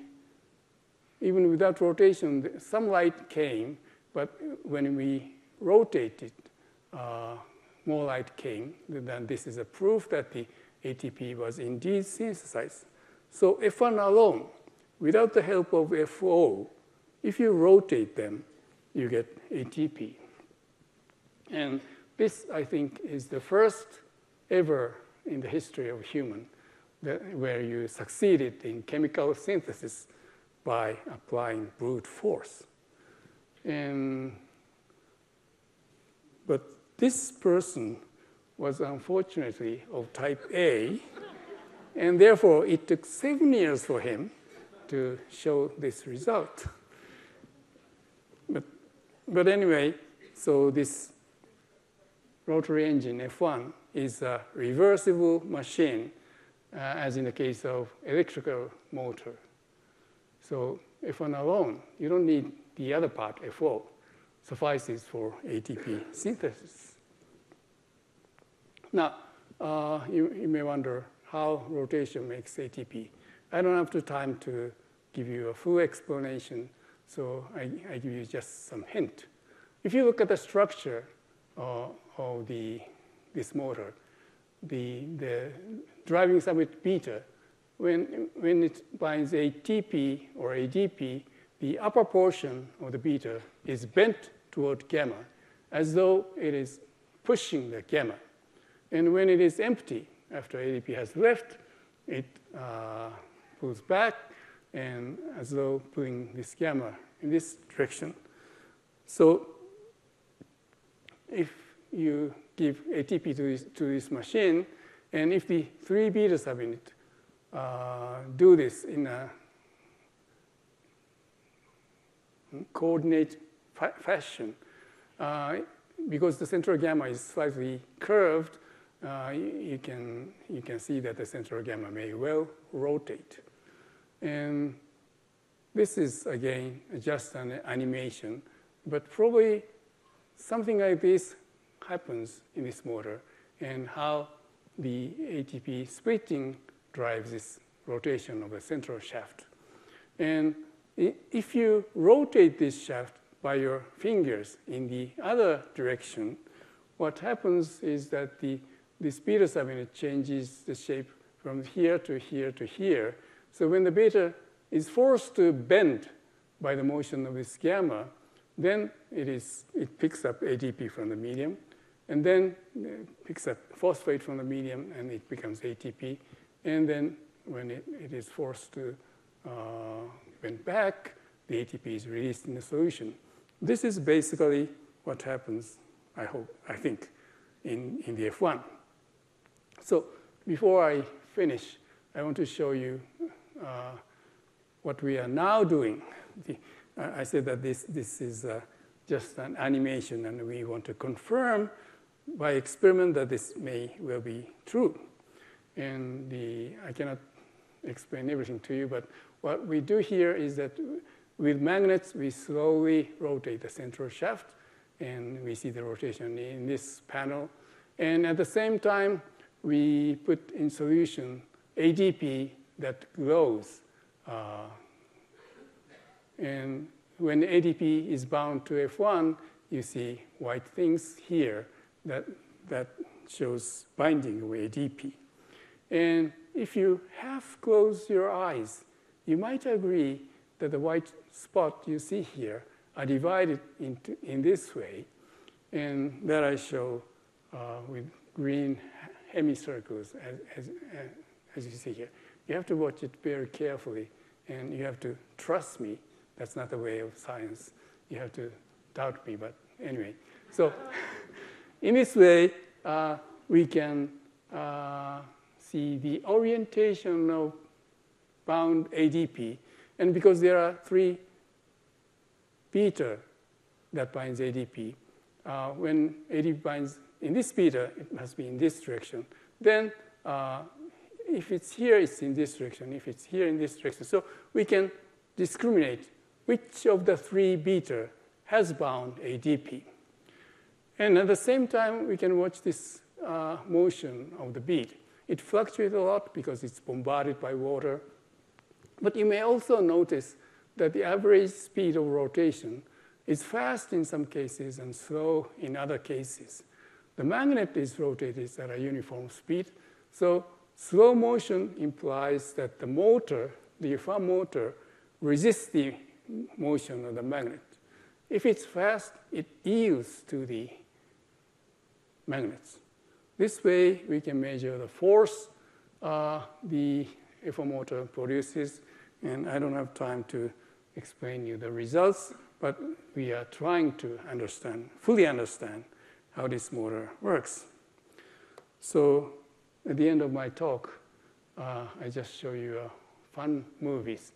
[SPEAKER 2] even without rotation, some light came, but when we rotated, uh, more light came. Then this is a proof that the ATP was indeed synthesized. So F1 alone, without the help of FO, if you rotate them, you get ATP. And this, I think, is the first ever in the history of human where you succeeded in chemical synthesis by applying brute force. And, but this person was unfortunately of type A, and therefore it took seven years for him to show this result. But, but anyway, so this rotary engine F1 is a reversible machine, uh, as in the case of electrical motor. So F1 alone, you don't need the other part, FO, suffices for ATP synthesis. Now, uh, you, you may wonder how rotation makes ATP. I don't have the time to give you a full explanation, so I, I give you just some hint. If you look at the structure uh, of the this motor, the, the driving subunit beta, when, when it binds ATP or ADP, the upper portion of the beta is bent toward gamma, as though it is pushing the gamma. And when it is empty, after ADP has left, it uh, pulls back, and as though pulling this gamma in this direction. So if you give ATP to this, to this machine, and if the three beta subunit uh, do this in a coordinate fa fashion, uh, because the central gamma is slightly curved, uh, you, can, you can see that the central gamma may well rotate. And this is, again, just an animation. but probably something like this happens in this motor and how the ATP splitting drives this rotation of the central shaft. And if you rotate this shaft by your fingers in the other direction, what happens is that the, this beta subunit changes the shape from here to here to here. So when the beta is forced to bend by the motion of this gamma, then it, is, it picks up ATP from the medium, and then picks up phosphate from the medium, and it becomes ATP. And then when it, it is forced to uh, bend back, the ATP is released in the solution. This is basically what happens, I hope, I think, in, in the F1. So before I finish, I want to show you uh, what we are now doing. The, uh, I said that this, this is uh, just an animation, and we want to confirm by experiment that this may well be true. And the, I cannot explain everything to you, but what we do here is that with magnets, we slowly rotate the central shaft, and we see the rotation in this panel. And at the same time, we put in solution ADP that glows. Uh, and when ADP is bound to F1, you see white things here that, that shows binding with ADP. And if you half close your eyes, you might agree that the white spot you see here are divided into, in this way. And that I show uh, with green hemicircles, as, as, as you see here. You have to watch it very carefully, and you have to trust me. That's not the way of science. You have to doubt me, but anyway. So, in this way, uh, we can uh, see the orientation of bound ADP. And because there are three beta that binds ADP, uh, when ADP binds in this beta, it must be in this direction. Then uh, if it's here, it's in this direction. If it's here, in this direction. So we can discriminate which of the three beta has bound ADP. And at the same time, we can watch this uh, motion of the bead. It fluctuates a lot because it's bombarded by water. But you may also notice that the average speed of rotation is fast in some cases and slow in other cases. The magnet is rotated at a uniform speed. So slow motion implies that the motor, the F1 motor, resists the motion of the magnet. If it's fast, it yields to the magnets. This way, we can measure the force uh, the F1 motor produces, and I don't have time to explain you the results, but we are trying to understand, fully understand how this motor works. So at the end of my talk, uh, I just show you uh, fun movies.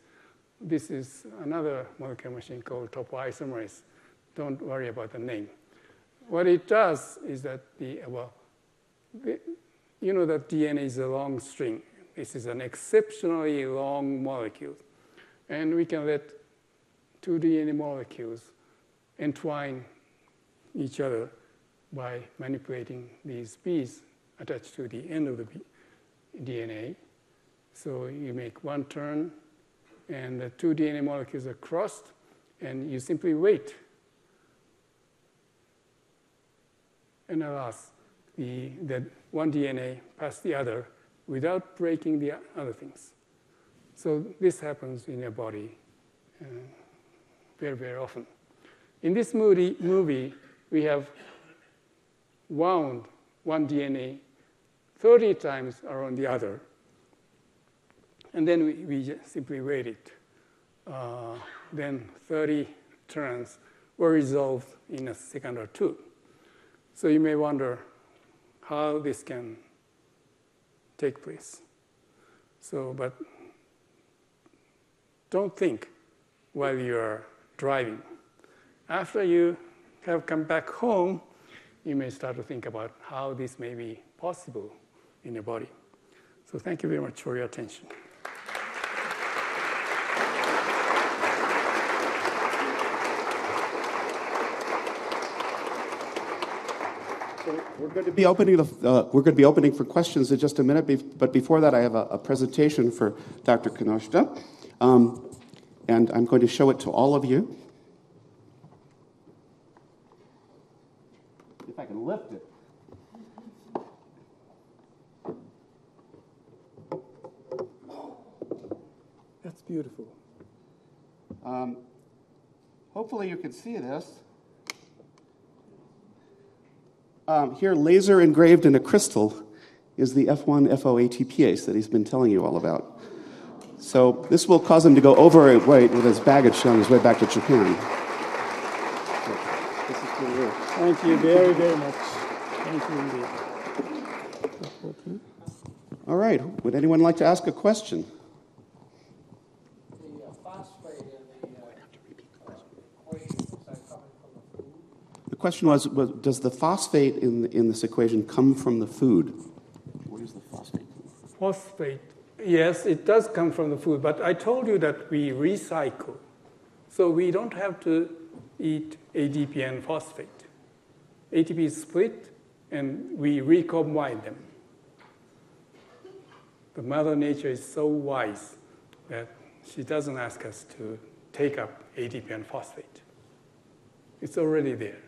[SPEAKER 2] This is another molecular machine called topoisomerase. Don't worry about the name. What it does is that the, well, the, you know that DNA is a long string. This is an exceptionally long molecule. And we can let two DNA molecules entwine each other by manipulating these beads attached to the end of the DNA. So you make one turn, and the two DNA molecules are crossed, and you simply wait. And alas, the, the one DNA pass the other without breaking the other things. So this happens in your body uh, very, very often. In this movie, movie, we have wound one DNA 30 times around the other. And then we, we simply waited. Uh, then 30 turns were resolved in a second or two. So you may wonder how this can take place. So, but don't think while you're driving. After you have come back home, you may start to think about how this may be possible in your body. So thank you very much for your attention.
[SPEAKER 1] We're going to be opening the, uh, we're going to be opening for questions in just a minute, but before that, I have a, a presentation for Dr. Kinosita, um, and I'm going to show it to all of you. If I can lift it.
[SPEAKER 2] That's beautiful.
[SPEAKER 1] Um, hopefully, you can see this. Um, here, laser engraved in a crystal is the F1 FO ATPase that he's been telling you all about. So this will cause him to go overweight with his baggage on his way back to Japan.
[SPEAKER 2] Thank you very, very much. Thank you indeed.
[SPEAKER 1] All right. Would anyone like to ask a question? Question was, was, does the phosphate in, in this equation come from the food? What is the phosphate?
[SPEAKER 2] Phosphate, yes, it does come from the food, but I told you that we recycle. So we don't have to eat ADP and phosphate. ATP is split, and we recombine them. But Mother Nature is so wise that she doesn't ask us to take up ATP and phosphate. It's already there.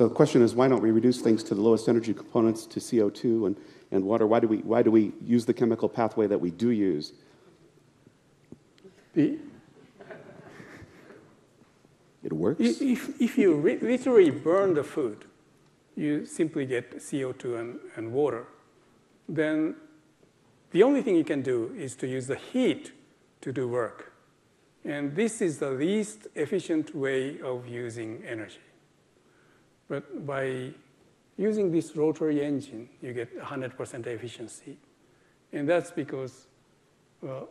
[SPEAKER 1] So the question is, why don't we reduce things to the lowest energy components to CO2 and, and water? Why do, we, why do we use the chemical pathway that we do use?
[SPEAKER 2] The,
[SPEAKER 1] it works?
[SPEAKER 2] If, if you literally burn the food, you simply get CO2 and, and water. Then the only thing you can do is to use the heat to do work. And this is the least efficient way of using energy. But by using this rotary engine, you get 100% efficiency. And that's because, well,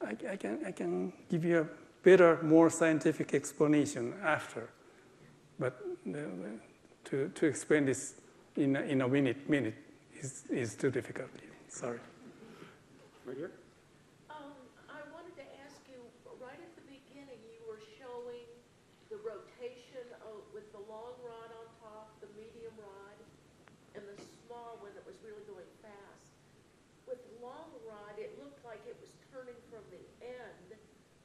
[SPEAKER 2] I, I, can, I can give you a better, more scientific explanation after. But to, to explain this in a, in a minute, minute is, is too difficult. Sorry.
[SPEAKER 1] Right here?
[SPEAKER 2] The,
[SPEAKER 3] end,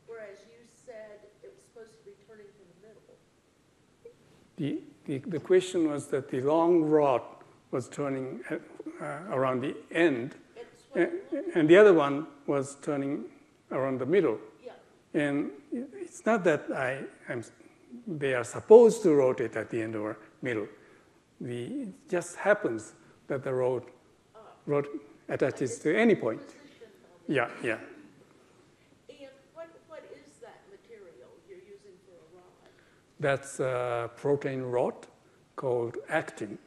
[SPEAKER 3] whereas you said it was supposed to be turning from
[SPEAKER 2] the, middle. the, the, the question was that the long rod was turning uh, around the end, and, and, the other one was turning around the middle.
[SPEAKER 4] Yeah.
[SPEAKER 2] And it's not that I, am they are supposed to rotate at the end or middle. The, it just happens that the rod, uh, rod attaches to any point. Yeah, yeah.
[SPEAKER 3] And what, what is that material you're using for a rod?
[SPEAKER 2] That's a protein rod called actin.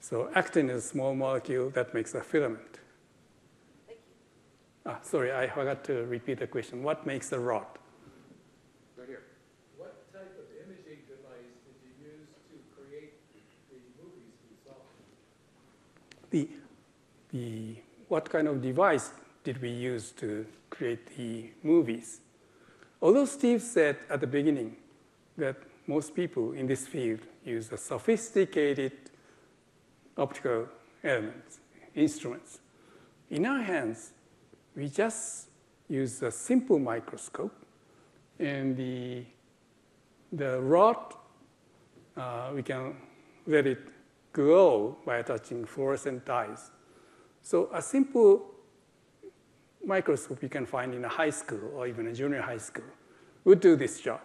[SPEAKER 2] So actin is a small molecule that makes a filament. Thank you. Ah, sorry, I forgot to repeat the question. What makes a rod?
[SPEAKER 1] Right here.
[SPEAKER 5] What type of imaging device did you use to create the movies we saw?
[SPEAKER 2] The, the, what kind of device did we use to create the movies? Although Steve said at the beginning that most people in this field use a sophisticated optical elements, instruments. In our hands, we just use a simple microscope, and the, the rod, uh, we can let it glow by attaching fluorescent dyes. So a simple microscope you can find in a high school or even a junior high school would do this job.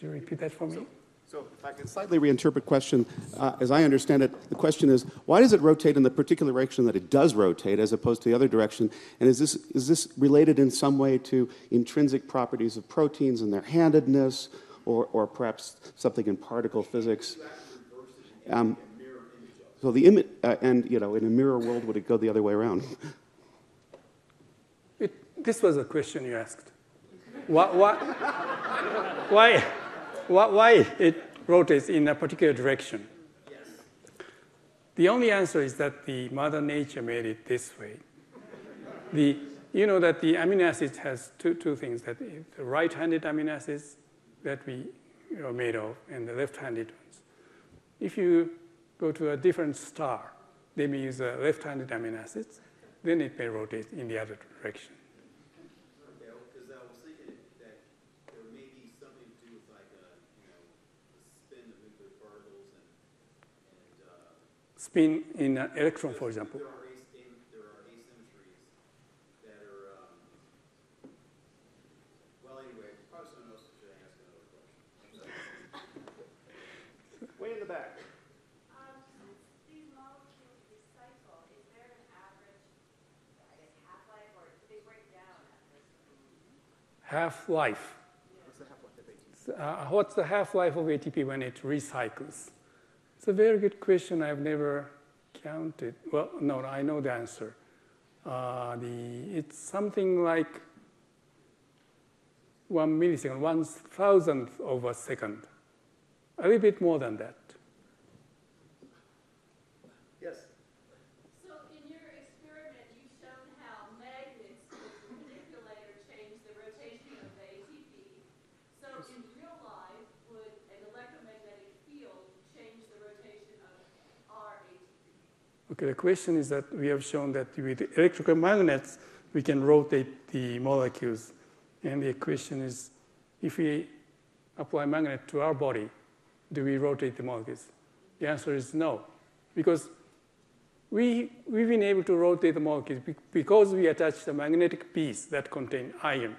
[SPEAKER 2] Could you repeat that for me?
[SPEAKER 1] So if I can slightly reinterpret question, uh, as I understand it, the question is, why does it rotate in the particular direction that it does rotate as opposed to the other direction? And is this, is this related in some way to intrinsic properties of proteins and their handedness, or, or perhaps something in particle physics? Um, so the image, uh, and you know, in a mirror world, would it go the other way around?
[SPEAKER 2] It, this was a question you asked. Why, why, why, why, it rotates in a particular direction? The only answer is that the Mother Nature made it this way. The, you know that the amino acids has two, two things, that the right-handed amino acids that we are made of and the left-handed ones. If you go to a different star, they may use a left-handed amino acids, then it may rotate in the other direction.
[SPEAKER 4] Okay, because I was thinking that there may be something to do with like, uh, you know, the spin of nuclear particles and, and, uh,
[SPEAKER 2] Spin in an electron, for example.
[SPEAKER 4] there are as, there are asymmetries that are, um, well, anyway, probably someone else should ask another question.
[SPEAKER 1] Way in the back.
[SPEAKER 6] Um, since these molecules recycle, is there an average, I guess, half-life, or do they break down after a certain
[SPEAKER 2] Half-life. Uh, what's the half-life of ATP when it recycles? It's a very good question. I've never counted. Well, no, I know the answer. Uh, the, it's something like one millisecond, one thousandth of a second. A little bit more than that.
[SPEAKER 1] Yes.
[SPEAKER 6] So in your experiment, you showed how magnets with the manipulator change the rotation of the ATP. So in real life, would an electromagnetic field change the rotation of our ATP?
[SPEAKER 2] Okay, the question is that we have shown that with electrical magnets, we can rotate the molecules. And the question is, if we apply magnet to our body, do we rotate the molecules? The answer is no, because we, we've been able to rotate the molecules because we attach the magnetic piece that contain iron.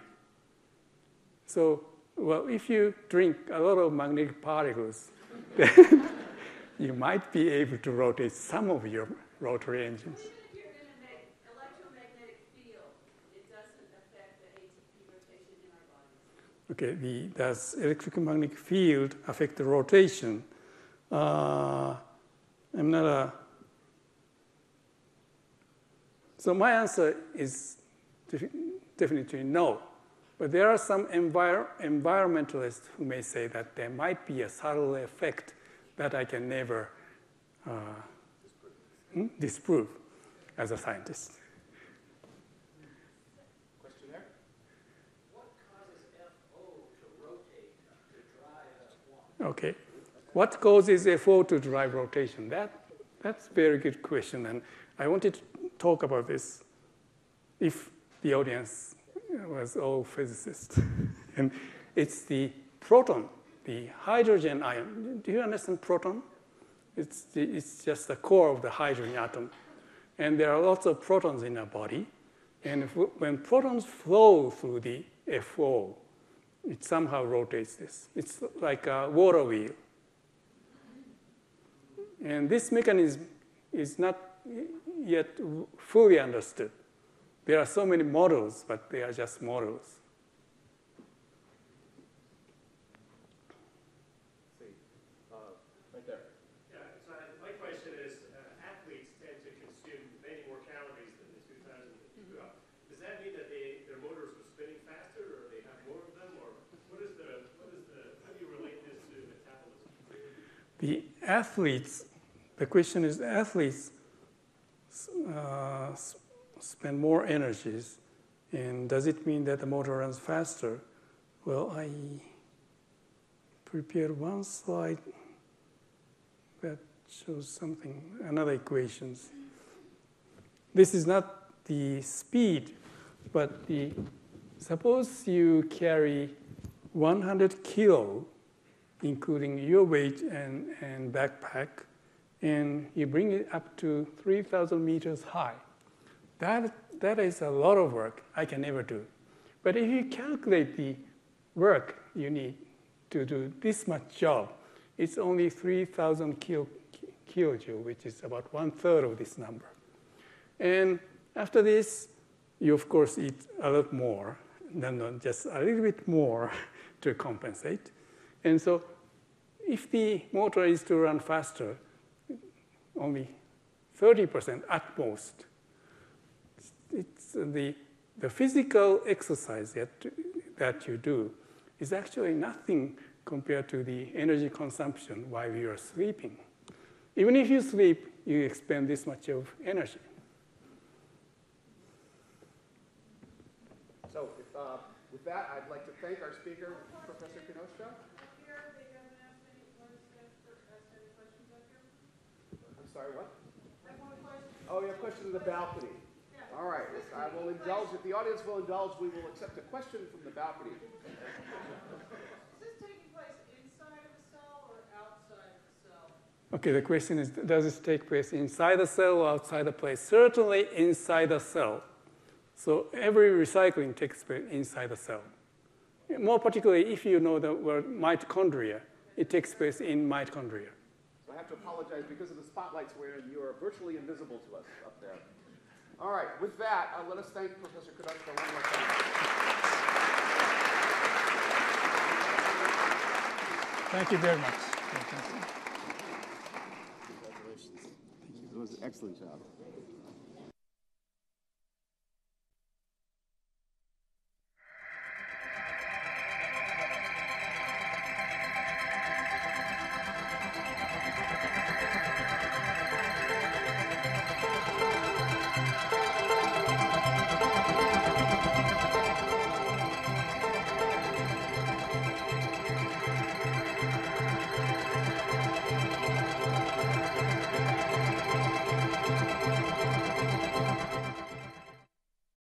[SPEAKER 2] So, well, if you drink a lot of magnetic particles, you might be able to rotate some of your rotary engines.
[SPEAKER 6] Even if you're in a mag- electromagnetic field, it doesn't affect the ATP rotation in our bodies.
[SPEAKER 2] Okay, the, does electromagnetic field affect the rotation? Uh, I'm not a. So my answer is definitely no. But there are some envir- environmentalists who may say that there might be a subtle effect that I can never uh, hmm, disprove as a scientist.
[SPEAKER 1] Question?
[SPEAKER 5] What causes FO to to drive F1?
[SPEAKER 2] Okay. What causes FO to drive rotation? That, that's a very good question, and I wanted to talk about this if the audience was all physicists. and it's the proton, the hydrogen ion. Do you understand proton? It's, it's just the core of the hydrogen atom. And there are lots of protons in our body. And if, when protons flow through the FO, it somehow rotates this. It's like a water wheel. And this mechanism is not yet fully understood. There are so many models, but they are just models.
[SPEAKER 1] Right there.
[SPEAKER 7] Yeah, so I- my question is, uh, athletes tend to consume many more calories than the two times that they grew up. Does that mean that they, their motors are spinning faster, or they have more of them, or what is the, what is the, how do you relate this to metabolism?
[SPEAKER 2] The athletes, the question is athletes uh, spend more energies, and does it mean that the motor runs faster? Well, I prepared one slide that shows something, another equations. This is not the speed, but the suppose you carry 100 kilo including your weight and, and backpack, and you bring it up to 3,000 meters high. That, that is a lot of work I can never do. But if you calculate the work you need to do this much job, it's only 3,000 kilo, kilojoule, which is about one third of this number. And after this, you of course eat a lot more, then not just a little bit more to compensate. And so if the motor is to run faster, only 30% at most, it's the, the physical exercise that, that you do is actually nothing compared to the energy consumption while you are sleeping. Even if you sleep, you expend this much of energy.
[SPEAKER 1] So if, uh, with that, I'd like to thank our speaker, Professor Kinosita. Sorry, what? Oh, you have a question in the balcony. All right, I will indulge, if the audience will indulge, we will accept a question from the balcony.
[SPEAKER 8] Is this taking place inside the cell or outside the cell?
[SPEAKER 2] Okay, the question is does this take place inside the cell or outside the place? Certainly inside the cell. So every recycling takes place inside the cell. More particularly, if you know the word mitochondria, it takes place in mitochondria.
[SPEAKER 1] So I have to apologize because of the spotlights we're in, you are virtually invisible to us up there. All right, with that, uh, let us thank Professor Kinosita one more time.
[SPEAKER 2] Thank you very much.
[SPEAKER 1] Congratulations. Thank you. It was an excellent job.